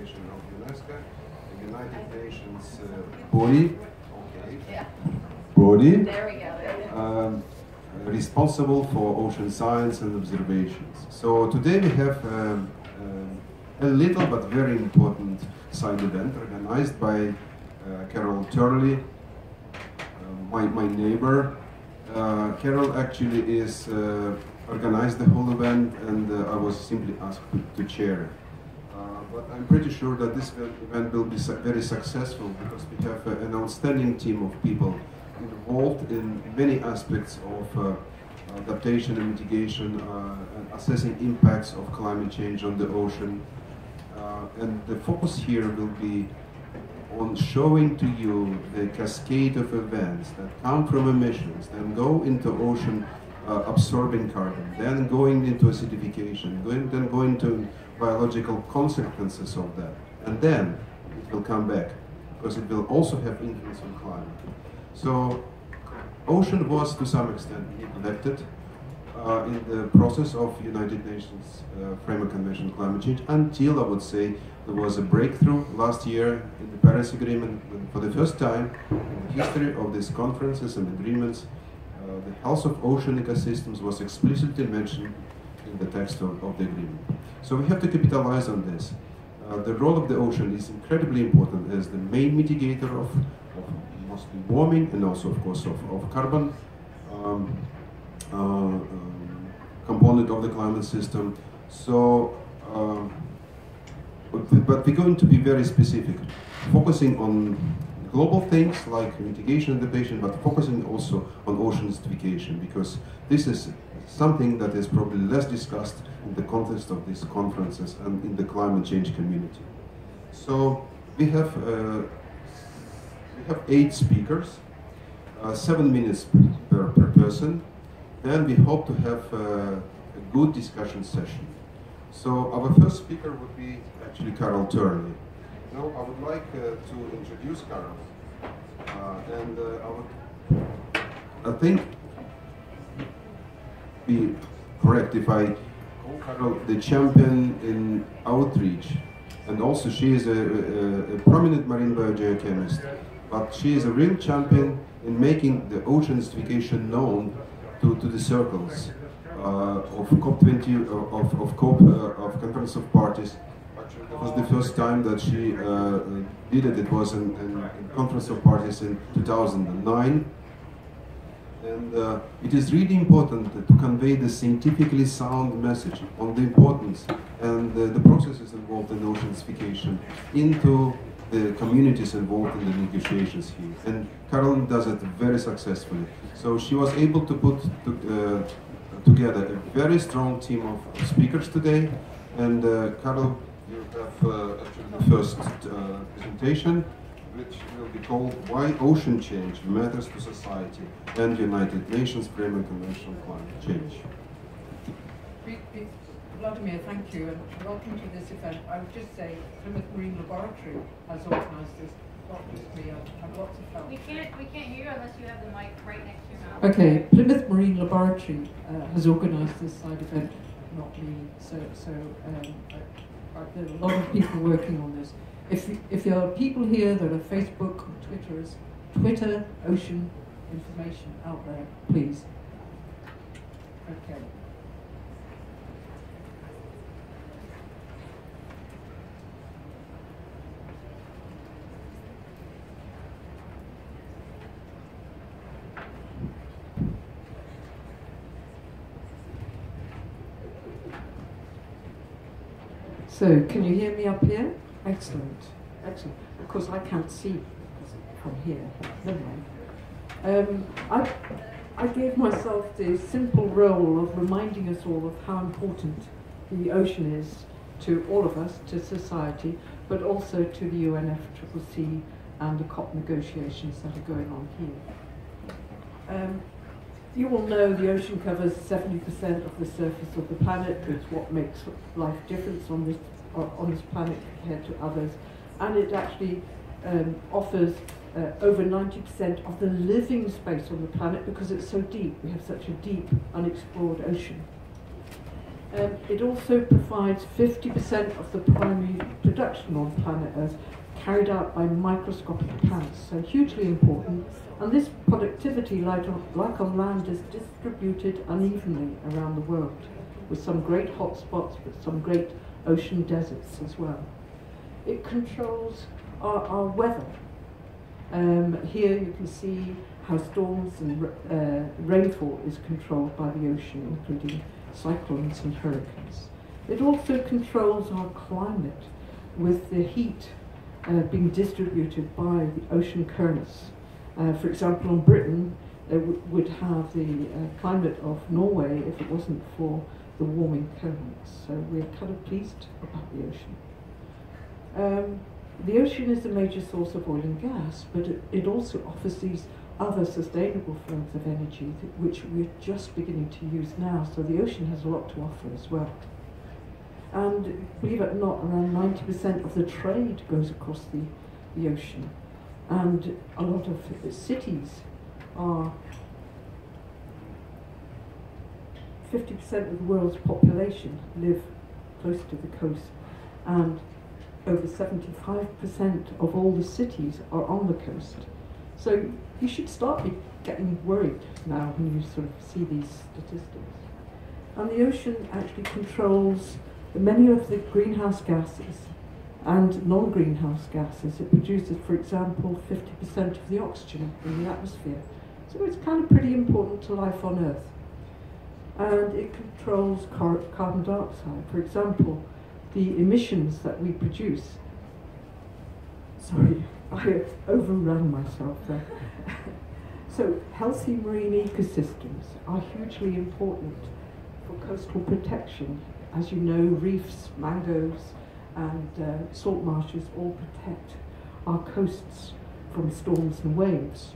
Commission of UNESCO, the United Nations uh, body, okay, Yeah, body there we go. There we go. um, responsible for ocean science and observations. So today we have um, um, a little but very important side event organized by uh, Carol Turley, uh, my, my neighbor. Uh, Carol actually is uh, organized the whole event and uh, I was simply asked to, to chair it. But I'm pretty sure that this event will be very successful because we have uh, an outstanding team of people involved in many aspects of uh, adaptation and mitigation uh, and assessing impacts of climate change on the ocean. Uh, and the focus here will be on showing to you the cascade of events that come from emissions, then go into ocean uh, absorbing carbon, then going into acidification, going, then going to biological consequences of that, and then it will come back because it will also have influence on climate. So, ocean was to some extent neglected uh, in the process of United Nations uh, Framework Convention on Climate Change until I would say there was a breakthrough last year in the Paris Agreement for the first time in the history of these conferences and agreements the health of ocean ecosystems was explicitly mentioned in the text of, of the agreement. So we have to capitalize on this. Uh, the role of the ocean is incredibly important as the main mitigator of, of mostly warming and also of course of, of carbon um, uh, um, component of the climate system. So, um, but, but we're going to be very specific, focusing on global things like mitigation adaptation, but focusing also on ocean acidification because this is something that is probably less discussed in the context of these conferences and in the climate change community. So we have uh, we have eight speakers, uh, seven minutes per, per person, and we hope to have uh, a good discussion session. So our first speaker would be actually Carol Turley. Now I would like uh, to introduce Carol, uh, and uh, I would, I think, be correct if I call Carol the champion in outreach, and also she is a, a, a prominent marine biogeochemist, but she is a real champion in making the ocean acidification known to, to the circles uh, of COP20, uh, of, of COP, uh, of Conference of Parties. That was the first time that she uh, did it. It was in, in, in Conference of Parties in 2009. And uh, it is really important to convey the scientifically sound message on the importance and uh, the processes involved in oceanification into the communities involved in the negotiations here. And Carolyn does it very successfully. So she was able to put to, uh, together a very strong team of speakers today. And uh, Carol, you have uh, actually the first uh, presentation which will be called Why Ocean Change Matters to Society and United Nations Framework Convention on Climate Change. Be- be- Vladimir, thank you, and welcome to this event. I would just say Plymouth Marine Laboratory has organised this, not just me, I've had lots of help. We can't, we can't hear you unless you have the mic right next to your mouth. Okay, Plymouth Marine Laboratory uh, has organised this side event, not me. So, so um, I, I, there are a lot of people working on this. If, if there are people here that are Facebook or Twitterers, Twitter ocean information out there, please. Okay. So, can you hear me up here? Excellent, excellent. Of course, I can't see from here. Mind. Um, I, I gave myself the simple role of reminding us all of how important the ocean is to all of us, to society, but also to the UNFCCC and the COP negotiations that are going on here. Um, you all know the ocean covers 70% of the surface of the planet. It's what makes life different on this, on this planet compared to others. And it actually um, offers uh, over 90% of the living space on the planet because it's so deep. We have such a deep, unexplored ocean. Um, it also provides 50% of the primary production on planet Earth carried out by microscopic plants, so hugely important. And this productivity, like on, like on land, is distributed unevenly around the world, with some great hotspots, but some great ocean deserts as well. It controls our, our weather. Um, here you can see how storms and uh, rainfall is controlled by the ocean, including cyclones and hurricanes. It also controls our climate with the heat uh, being distributed by the ocean currents. Uh, for example, on Britain, it w- would have the uh, climate of Norway if it wasn't for the warming currents. So we're kind of pleased about the ocean. Um, the ocean is a major source of oil and gas, but it, it also offers these other sustainable forms of energy which we're just beginning to use now. So the ocean has a lot to offer as well. And believe it or not, around 90% of the trade goes across the, the ocean. And a lot of cities are 50% of the world's population live close to the coast. And over 75% of all the cities are on the coast. So you should start getting worried now when you sort of see these statistics. And the ocean actually controls many of the greenhouse gases and non-greenhouse gases. It produces, for example, 50% of the oxygen in the atmosphere. So it's kind of pretty important to life on Earth. And it controls car carbon dioxide. For example, the emissions that we produce. Sorry, I overran myself there. so healthy marine ecosystems are hugely important for coastal protection as you know, reefs, mangroves, and uh, salt marshes all protect our coasts from storms and waves.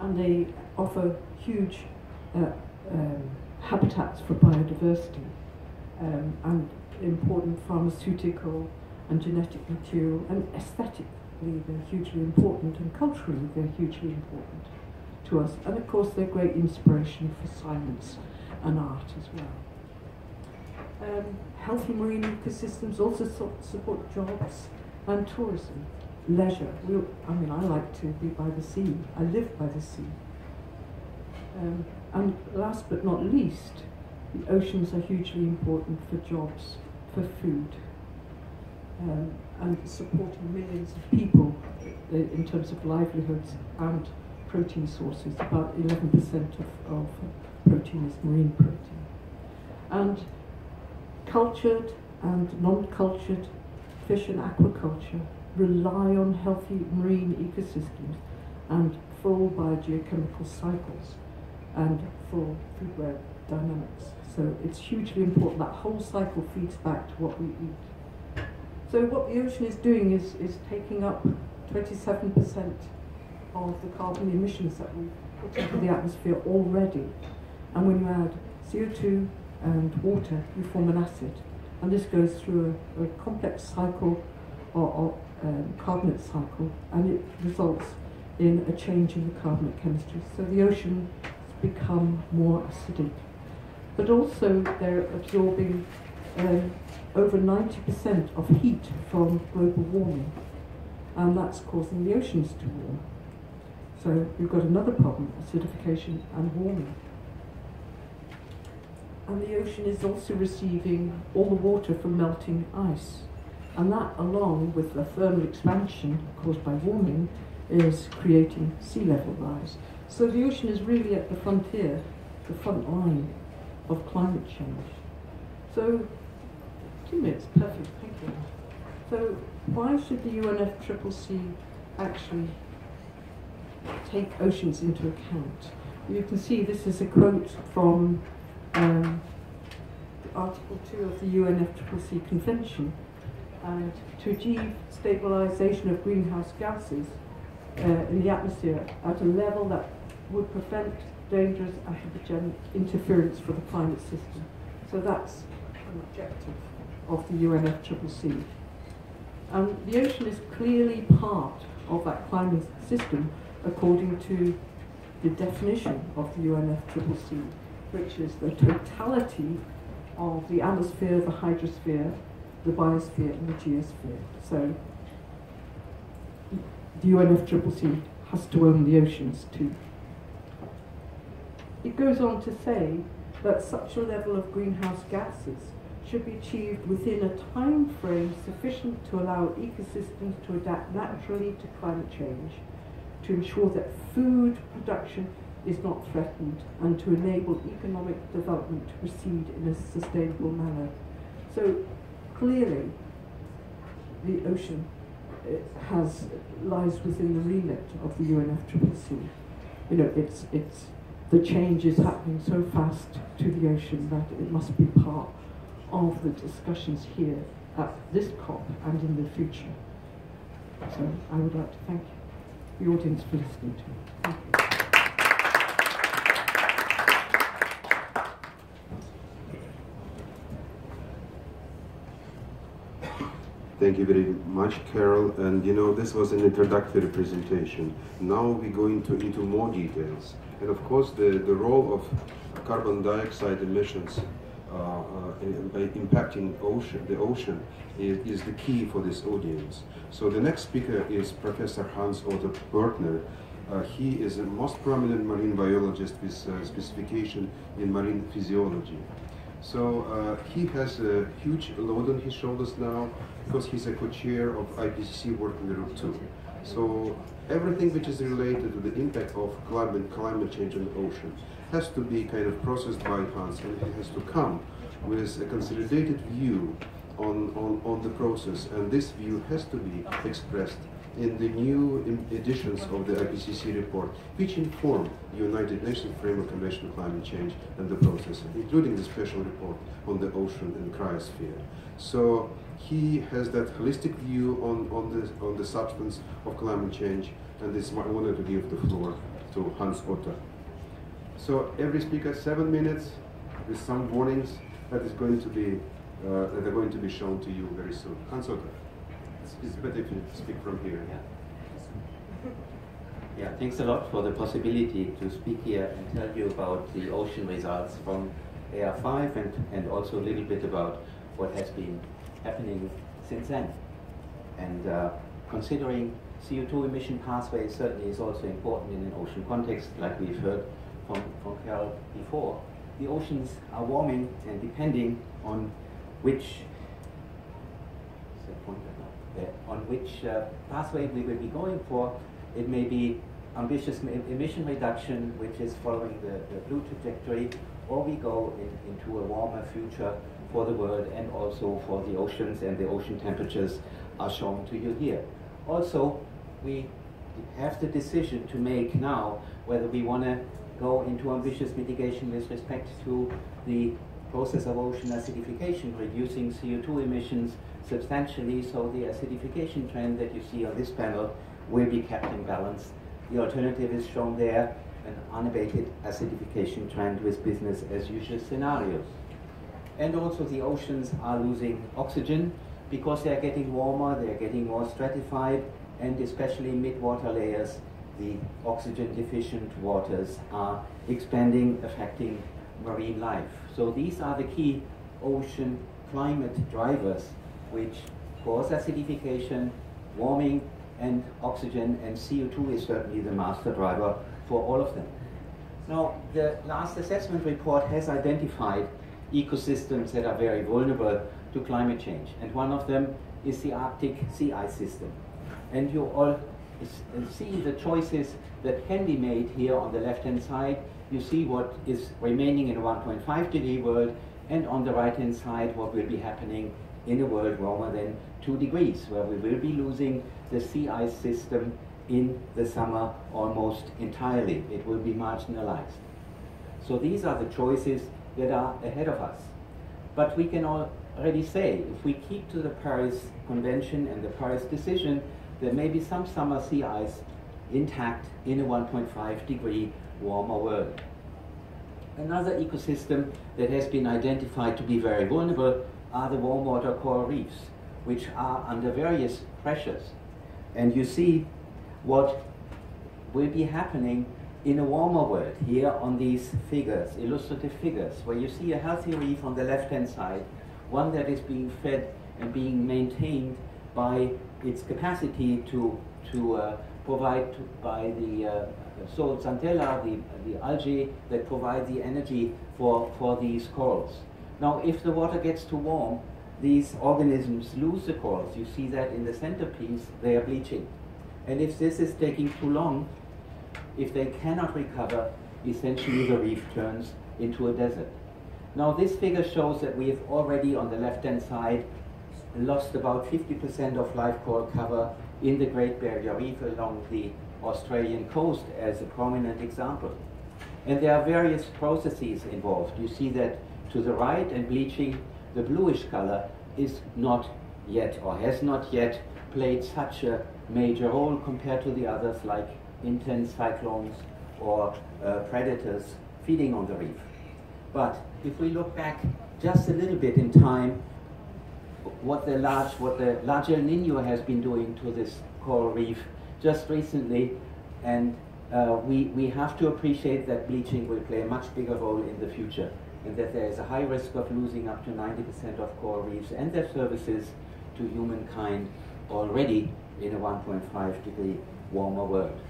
And they offer huge uh, um, habitats for biodiversity um, and important pharmaceutical and genetic material and aesthetically they're hugely important and culturally they're hugely important to us. And of course they're great inspiration for science and art as well. Um, healthy marine ecosystems also so support jobs and tourism, leisure. We, I mean, I like to be by the sea. I live by the sea. Um, and last but not least, the oceans are hugely important for jobs, for food, um, and supporting millions of people uh, in terms of livelihoods and protein sources. About 11% of, of protein is marine protein. And cultured and non-cultured fish and aquaculture rely on healthy marine ecosystems and full biogeochemical cycles and full food web dynamics. So it's hugely important. That whole cycle feeds back to what we eat. So what the ocean is doing is, is taking up 27% of the carbon emissions that we put into the atmosphere already. And when you add CO2, and water, you form an acid. And this goes through a, a complex cycle or, or um, carbonate cycle, and it results in a change in the carbonate chemistry. So the ocean has become more acidic. But also they're absorbing um, over 90% of heat from global warming, and that's causing the oceans to warm. So we've got another problem, acidification and warming and the ocean is also receiving all the water from melting ice. And that, along with the thermal expansion caused by warming, is creating sea level rise. So the ocean is really at the frontier, the front line of climate change. So, two it's perfect, thank you. So, why should the UNFCCC actually take oceans into account? You can see this is a quote from um, Article 2 of the UNFCCC Convention and to achieve stabilisation of greenhouse gases uh, in the atmosphere at a level that would prevent dangerous anthropogenic interference for the climate system. So that's an objective of the UNFCCC. And the ocean is clearly part of that climate system according to the definition of the UNFCCC which is the totality of the atmosphere, the hydrosphere, the biosphere and the geosphere. So the UNFCCC has to own the oceans too. It goes on to say that such a level of greenhouse gases should be achieved within a time frame sufficient to allow ecosystems to adapt naturally to climate change, to ensure that food production is not threatened, and to enable economic development to proceed in a sustainable manner. So clearly, the ocean has lies within the remit of the UNFCCC. You know, it's it's the change is happening so fast to the ocean that it must be part of the discussions here at this COP and in the future. So I would like to thank the audience for listening to me. Thank you. Very much, Carol. And you know, this was an introductory presentation. Now we go into, into more details. And of course, the, the role of carbon dioxide emissions uh, uh, impacting ocean, the ocean is, is, the key for this audience. So the next speaker is Professor Hans Otto Pörtner. Uh, he is the most prominent marine biologist with uh, specification in marine physiology. So uh, he has a huge load on his shoulders now because he's a co-chair of IPCC Working Group 2. So everything which is related to the impact of climate, climate change on the ocean has to be kind of processed by Hans and it has to come with a consolidated view on, on, on the process and this view has to be expressed in the new editions of the IPCC report, which inform the United Nations Framework Convention on Climate Change and the process, including the special report on the ocean and cryosphere. So he has that holistic view on, on, the, on the substance of climate change, and it's my honor to give the floor to Hans Otto. So every speaker, seven minutes, with some warnings that is going to be uh, that are going to be shown to you very soon. Hans Otto, it's, it's better if you speak from here. Yeah. Yeah, thanks a lot for the possibility to speak here and tell you about the ocean results from AR5 and, and also a little bit about what has been happening since then. And uh, considering CO2 emission pathways certainly is also important in an ocean context, like we've heard from, from Carol before. The oceans are warming and depending on which on which uh, pathway we will be going for, it may be ambitious emission reduction, which is following the, the blue trajectory, or we go in, into a warmer future for the world and also for the oceans and the ocean temperatures are shown to you here. Also, we have the decision to make now whether we want to go into ambitious mitigation with respect to the process of ocean acidification, reducing CO2 emissions substantially so the acidification trend that you see on this panel will be kept in balance. The alternative is shown there, an unabated acidification trend with business as usual scenarios. And also the oceans are losing oxygen because they are getting warmer, they are getting more stratified, and especially mid-water layers, the oxygen deficient waters are expanding, affecting marine life. So these are the key ocean climate drivers which cause acidification, warming, and oxygen, and CO2 is certainly the master driver for all of them. Now, the last assessment report has identified ecosystems that are very vulnerable to climate change. And one of them is the Arctic sea ice system. And you all see the choices that can be made here on the left-hand side. You see what is remaining in a 1.5 degree world, and on the right-hand side, what will be happening in a world warmer than 2 degrees, where we will be losing the sea ice system in the summer almost entirely. It will be marginalized. So these are the choices that are ahead of us. But we can already say, if we keep to the Paris Convention and the Paris decision, there may be some summer sea ice intact in a 1.5 degree warmer world. Another ecosystem that has been identified to be very vulnerable are the warm water coral reefs, which are under various pressures. And you see what will be happening in a warmer world here on these figures, illustrative figures, where you see a healthy reef on the left-hand side, one that is being fed and being maintained by its capacity to, to uh, provide by the uh, zooxanthellae, the, the algae that provide the energy for, for these corals. Now, if the water gets too warm, these organisms lose the corals. You see that in the centerpiece, they are bleaching. And if this is taking too long, if they cannot recover, essentially the reef turns into a desert. Now this figure shows that we have already on the left-hand side lost about 50% of live coral cover in the Great Barrier Reef along the Australian coast as a prominent example. And there are various processes involved. You see that to the right and bleaching, the bluish color is not yet or has not yet played such a major role compared to the others like intense cyclones or uh, predators feeding on the reef. But if we look back just a little bit in time, what the large, what the large El Nino has been doing to this coral reef just recently, and uh, we, we have to appreciate that bleaching will play a much bigger role in the future, and that there is a high risk of losing up to 90% of coral reefs and their services to humankind already in a 1.5 degree warmer world.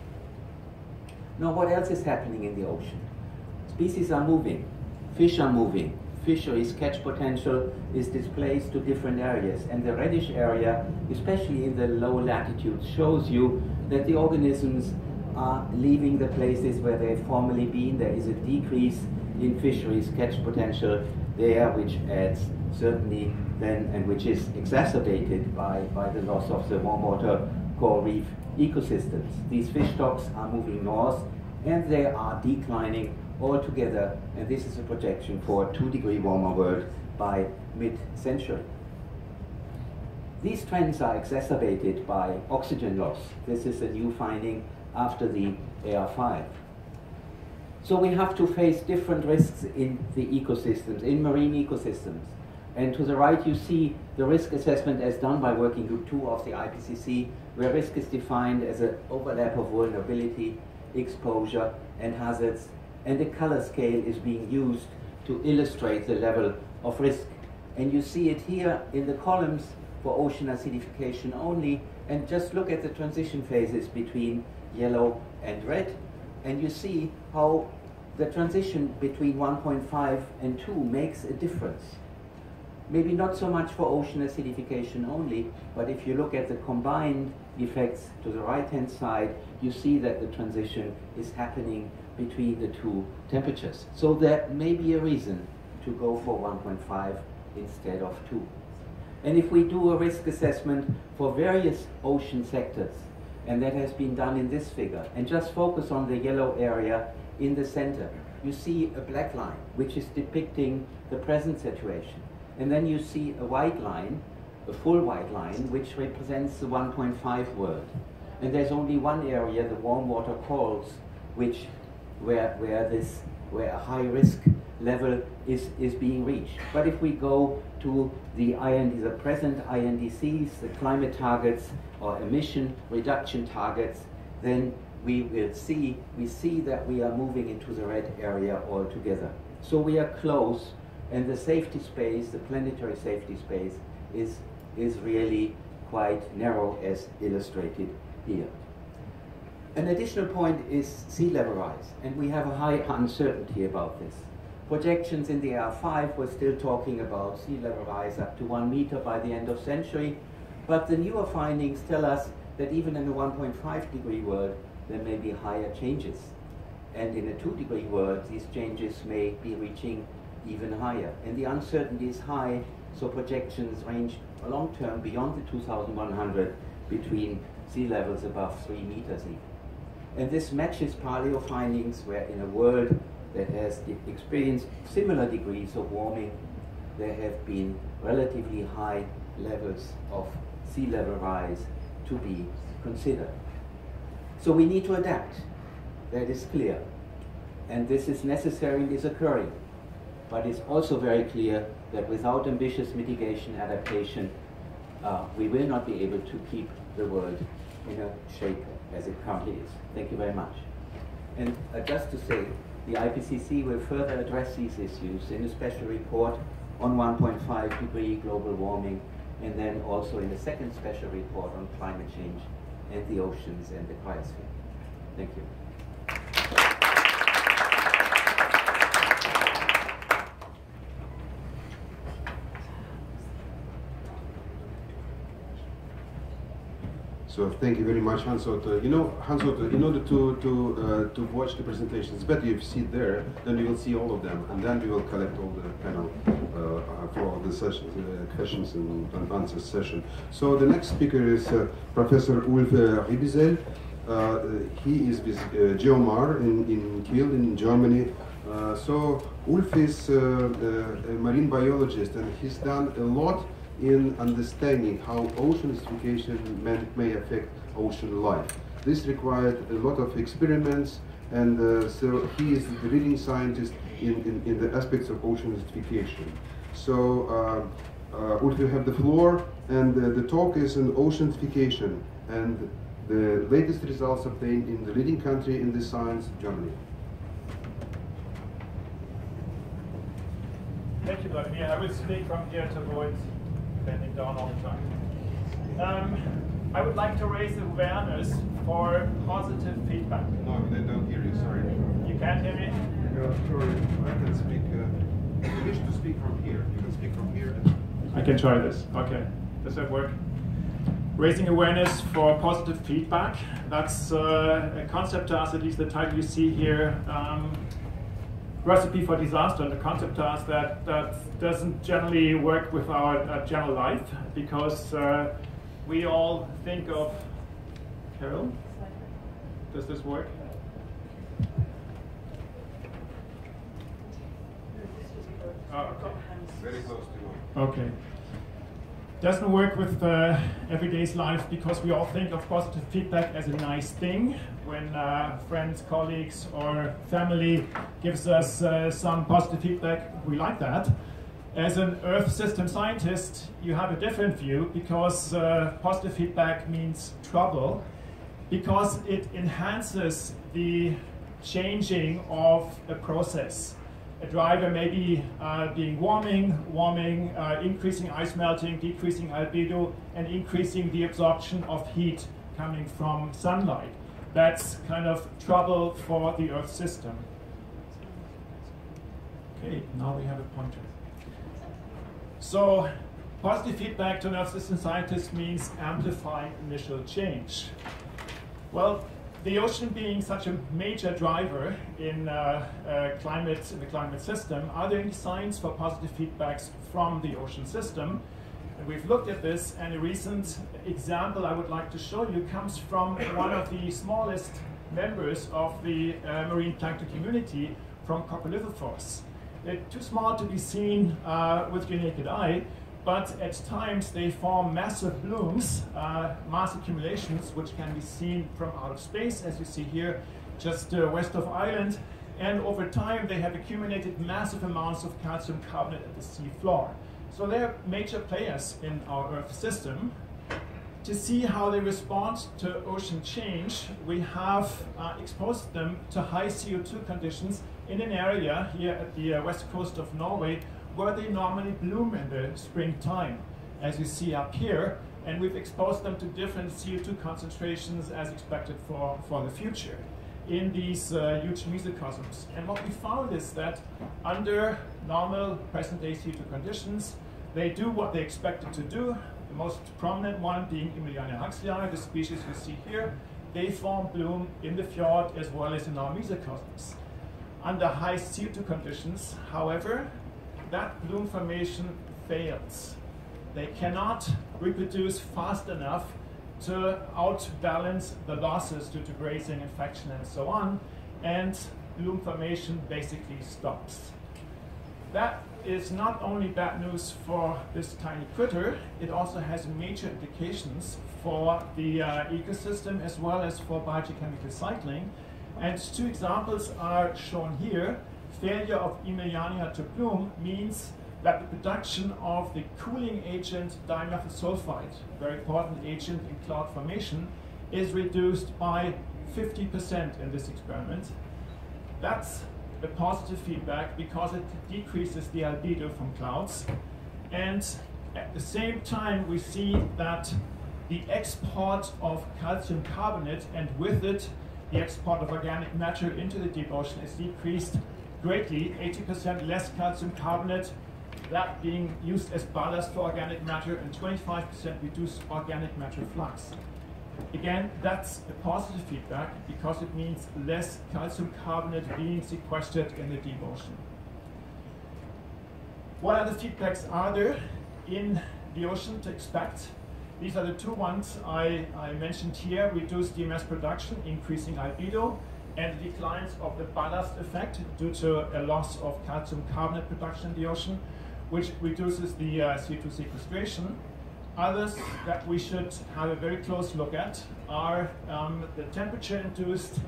Now, what else is happening in the ocean? Species are moving, fish are moving, fisheries catch potential is displaced to different areas. And the reddish area, especially in the low latitudes, shows you that the organisms are leaving the places where they've formerly been. There is a decrease in fisheries catch potential there, which adds certainly then, and which is exacerbated by, by the loss of the warm water coral reef ecosystems. These fish stocks are moving north and they are declining altogether, and this is a projection for a two degree warmer world by mid-century. These trends are exacerbated by oxygen loss. This is a new finding after the AR5. So we have to face different risks in the ecosystems, in marine ecosystems. And to the right you see the risk assessment as done by Working Group 2 of the IPCC, where risk is defined as an overlap of vulnerability, exposure, and hazards and the color scale is being used to illustrate the level of risk. And you see it here in the columns for ocean acidification only, and just look at the transition phases between yellow and red, and you see how the transition between 1.5 and 2 makes a difference. Maybe not so much for ocean acidification only, but if you look at the combined effects to the right-hand side, you see that the transition is happening between the two temperatures. So there may be a reason to go for 1.5 instead of 2. And if we do a risk assessment for various ocean sectors, and that has been done in this figure, and just focus on the yellow area in the center, you see a black line, which is depicting the present situation. And then you see a white line, a full white line, which represents the 1.5 world. And there's only one area, the warm water corals, which where, where, this, where a high risk level is, is being reached. But if we go to the IND, the present INDCs, the climate targets or emission reduction targets, then we will see, we see that we are moving into the red area altogether. So we are close and the safety space, the planetary safety space is, is really quite narrow as illustrated here. An additional point is sea level rise, and we have a high uncertainty about this. Projections in the AR5 were still talking about sea level rise up to one meter by the end of century, but the newer findings tell us that even in a 1.5 degree world, there may be higher changes. And in a 2 degree world, these changes may be reaching even higher. And the uncertainty is high, so projections range long term beyond the 2100 between sea levels above 3 meters even. And this matches paleo findings where in a world that has experienced similar degrees of warming, there have been relatively high levels of sea level rise to be considered. So we need to adapt. That is clear. And this is necessary and is occurring. But it's also very clear that without ambitious mitigation adaptation, uh, we will not be able to keep the world in a shape as it currently is. Thank you very much. And uh, just to say, the IPCC will further address these issues in a special report on 1.5 degree global warming and then also in the second special report on climate change and the oceans and the cryosphere. Thank you. So thank you very much, Hans Otto. You know, Hans Otto, in order to to uh, to watch the presentation, it's better if you sit there, then you will see all of them, and then we will collect all the panel uh, for all the sessions, uh, questions and, and answers session. So the next speaker is uh, Professor Ulf uh, Riebesell. Uh, he is with uh, Geomar in, in Kiel in Germany. Uh, so Ulf is uh, uh, a marine biologist, and he's done a lot in understanding how ocean acidification may, may affect ocean life. This required a lot of experiments, and uh, so he is the leading scientist in, in, in the aspects of ocean acidification. So, uh, uh, Ulf, you have the floor, and uh, the talk is on ocean acidification and the latest results obtained in the leading country in this science, Germany. Thank you, Vladimir. I will speak from here to avoid bending down all the time. Um, I would like to raise awareness for positive feedback. No, they don't hear you, sorry. You can't hear me? Yeah, sorry. I can speak. Uh, if you wish to speak from here, you can speak from here. I can try this. Okay. Does that work? Raising awareness for positive feedback. That's uh, a concept to us, at least the title you see here. Um, recipe for disaster and the concept task that, that doesn't generally work with our uh, general life because uh, we all think of Carol. Does this work? Oh, okay. Very close to you. Okay. Doesn't work with uh, everyday's life because we all think of positive feedback as a nice thing. When uh, friends, colleagues, or family gives us uh, some positive feedback, we like that. As an Earth system scientist, you have a different view because uh, positive feedback means trouble, because it enhances the changing of a process a driver may be uh, being warming, warming, uh, increasing ice melting, decreasing albedo, and increasing the absorption of heat coming from sunlight. That's kind of trouble for the Earth system. Okay, now we have a pointer. So, positive feedback to Earth system scientist means amplifying initial change. Well, the ocean being such a major driver in uh, uh, climate in the climate system, are there any signs for positive feedbacks from the ocean system? And we've looked at this, and a recent example I would like to show you comes from one of the smallest members of the uh, marine plankton community, from Coccolithophores. They're too small to be seen uh, with your naked eye, but at times they form massive blooms, uh, mass accumulations, which can be seen from out of space, as you see here, just uh, west of Ireland. And over time, they have accumulated massive amounts of calcium carbonate at the sea floor. So they're major players in our Earth system. To see how they respond to ocean change, we have uh, exposed them to high CO2 conditions in an area here at the uh, west coast of Norway where they normally bloom in the springtime, as you see up here. And we've exposed them to different CO2 concentrations as expected for, for the future in these uh, huge mesocosms. And what we found is that under normal present-day CO2 conditions, they do what they expected to do. The most prominent one being Emiliania huxleyi, the species you see here. They form bloom in the fjord as well as in our mesocosms. Under high CO2 conditions, however, that bloom formation fails. They cannot reproduce fast enough to outbalance the losses due to grazing, infection, and so on, and bloom formation basically stops. That is not only bad news for this tiny critter, it also has major implications for the uh, ecosystem as well as for biogeochemical cycling. And two examples are shown here failure of Emiliania to bloom means that the production of the cooling agent dimethyl sulfide, very important agent in cloud formation, is reduced by 50% in this experiment. That's a positive feedback because it decreases the albedo from clouds. And At the same time, we see that the export of calcium carbonate and with it the export of organic matter into the deep ocean is decreased greatly, 80% less calcium carbonate, that being used as ballast for organic matter, and 25% reduced organic matter flux. Again, that's a positive feedback because it means less calcium carbonate being sequestered in the deep ocean. What other feedbacks are there in the ocean to expect? These are the two ones I, I mentioned here, reduced DMS production, increasing albedo, and declines of the ballast effect due to a loss of calcium carbonate production in the ocean, which reduces the uh, CO2 sequestration. Others that we should have a very close look at are um, the temperature-induced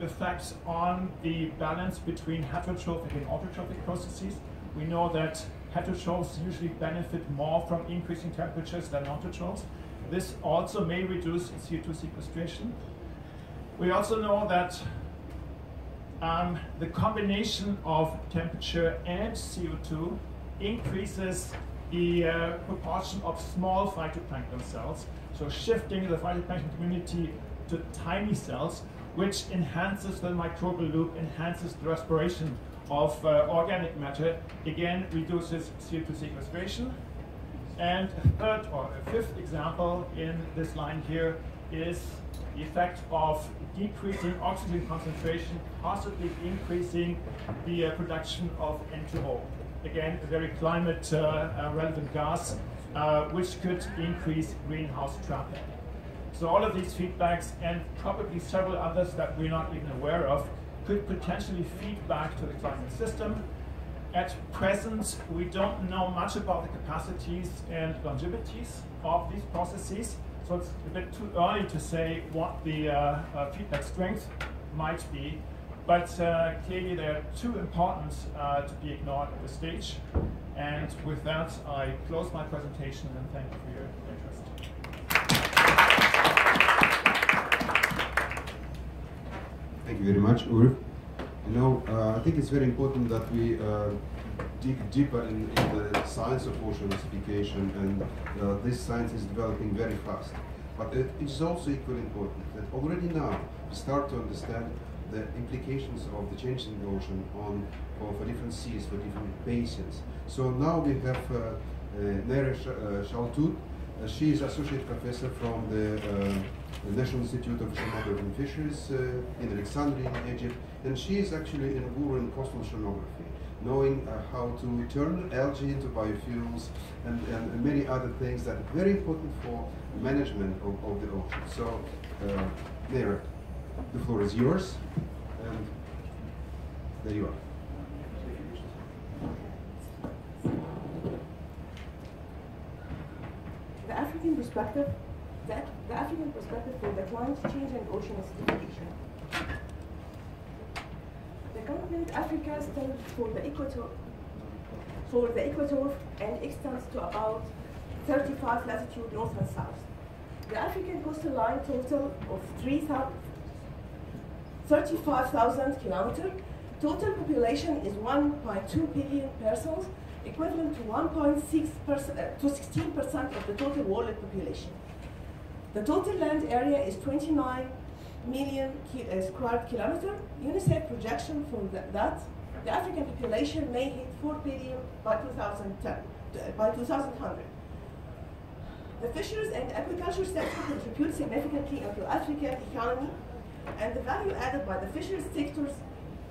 effects on the balance between heterotrophic and autotrophic processes. We know that heterotrophs usually benefit more from increasing temperatures than autotrophs. This also may reduce CO2 sequestration. We also know that um, the combination of temperature and CO2 increases the uh, proportion of small phytoplankton cells, so shifting the phytoplankton community to tiny cells, which enhances the microbial loop, enhances the respiration of uh, organic matter, again reduces CO2 sequestration. And a third or a fifth example in this line here is the effect of decreasing oxygen concentration, possibly increasing the uh, production of N2O again, a very climate uh, uh, relevant gas, uh, which could increase greenhouse trapping. So all of these feedbacks and probably several others that we're not even aware of could potentially feed back to the climate system. At present, we don't know much about the capacities and longevities of these processes, so it's a bit too early to say what the uh, uh, feedback strength might be. But uh, clearly they're too important uh, to be ignored at this stage. And with that, I close my presentation and thank you for your interest. Thank you very much, Ulf. You know, uh, I think it's very important that we uh, dig deeper in, in, the science of ocean acidification, and uh, this science is developing very fast. But it is also equally important that already now we start to understand the implications of the change in the ocean on for, for different seas, for different basins. So now we have uh, uh, Neera Shaltout. Uh, she is associate professor from the, uh, National Institute of Oceanography and Fisheries uh, in Alexandria, in Egypt, and she is actually an guru in coastal oceanography knowing uh, how to turn algae into biofuels and, and, many other things that are very important for management of, of the ocean. So, uh, Neera. The floor is yours, and there you are. The African perspective, the African perspective for the climate change and ocean acidification. Continent Africa stands for the equator, for the equator and extends to about 35 latitude north and south. The African coastal line total of 3,000 35,000 kilometers. Total population is 1.2 billion persons, equivalent to 1.6 uh, to 16% of the total world population. The total land area is 29 million uh, square kilometers. UNICEF projection for that the African population may hit 4 billion by 2010, uh, by 2100. The fisheries and aquaculture sector contribute significantly into African economy and the value added by the fisheries sectors,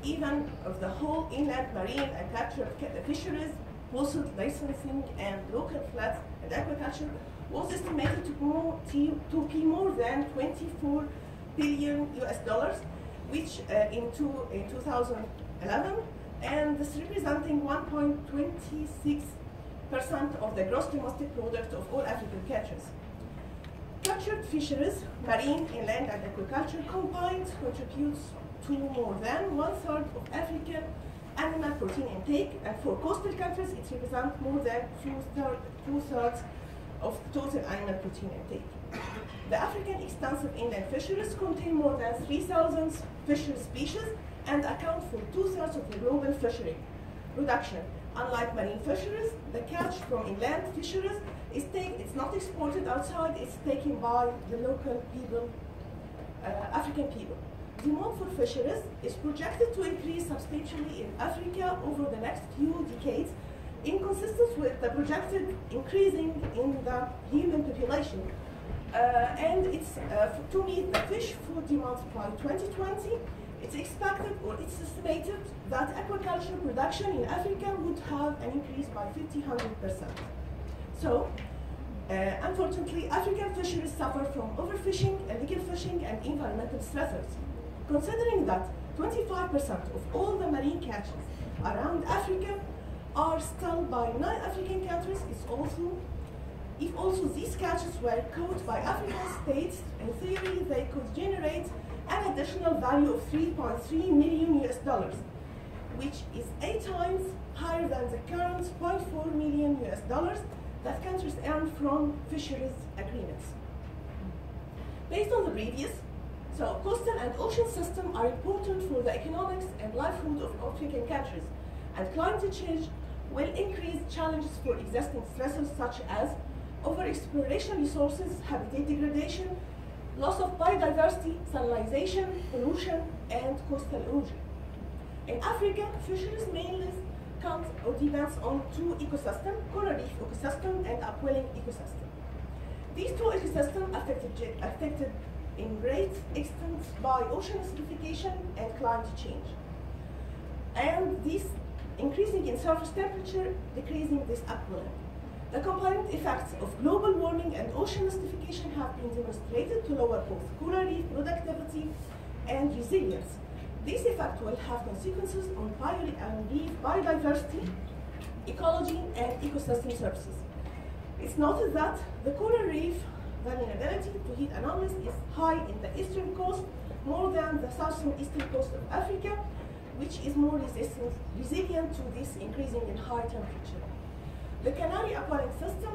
even of the whole inland marine and captured fisheries, postal licensing, and local flats and aquaculture was estimated to, more, to, to be more than 24 billion US dollars, which uh, in, two, in 2011, and this representing 1.26% of the gross domestic product of all African catches. Captured fisheries, marine, inland, and aquaculture combined contributes to more than one-third of African animal protein intake, and for coastal countries, it represents more than two-thirds of total animal protein intake. The African extensive inland fisheries contain more than 3,000 fishery species and account for two-thirds of the global fishery production. Unlike marine fisheries, the catch from inland fisheries is take, it's not exported outside, it's taken by the local people, uh, African people. Demand for fisheries is projected to increase substantially in Africa over the next few decades, in consistence with the projected increasing in the human population. Uh, and it's uh, to meet the fish food demand by 2020, it's expected or it's estimated that aquaculture production in Africa would have an increase by 50 100%. So, uh, unfortunately, African fisheries suffer from overfishing, illegal fishing, and environmental stressors. Considering that 25% of all the marine catches around Africa are still by non-African countries, it's also if also these catches were caught by African states, in theory they could generate an additional value of 3.3 million US dollars, which is eight times higher than the current 0.4 million US dollars that countries earn from fisheries agreements. Based on the previous, so coastal and ocean systems are important for the economics and livelihood of African countries, and climate change will increase challenges for existing stressors such as overexploration resources, habitat degradation, loss of biodiversity, salinization, pollution, and coastal erosion. In Africa, fisheries mainly comes or depends on two ecosystems, coral reef ecosystem and upwelling ecosystem. These two ecosystems affected, affected in great extent by ocean acidification and climate change. And this increasing in surface temperature, decreasing this upwelling. The combined effects of global warming and ocean acidification have been demonstrated to lower both coral reef productivity and resilience. This effect will have consequences on and reef biodiversity, ecology, and ecosystem services. It's noted that the coral reef vulnerability to heat anomalies is high in the eastern coast, more than the southern eastern coast of Africa, which is more resistant, resilient to this increasing in high temperature. The Canary aquatic system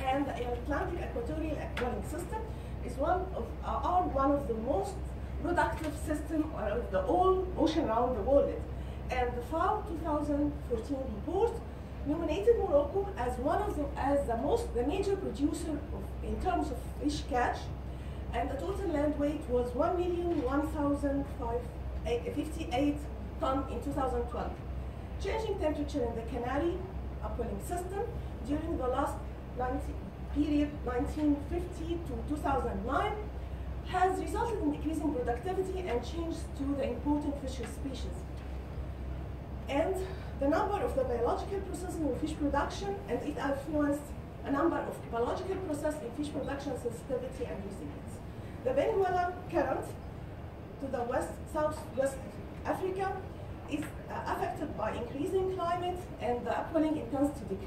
and the Atlantic equatorial aquatic system is one of are one of the most productive system of the whole ocean around the world. And the FAO 2014 report nominated Morocco as one of the as the most the major producer of, in terms of fish catch, and the total land weight was 1 million 1,058 eh, ton in 2012. Changing temperature in the Canary upwelling system during the last 90, period 1950 to 2009 has resulted in decreasing productivity and change to the important fishery species. And the number of the biological processes in fish production, and it influenced a number of biological processes in fish production sensitivity and resilience. The Benguela current to the west, southwest Africa is uh, affected by increasing climate and the upwelling intends to decrease.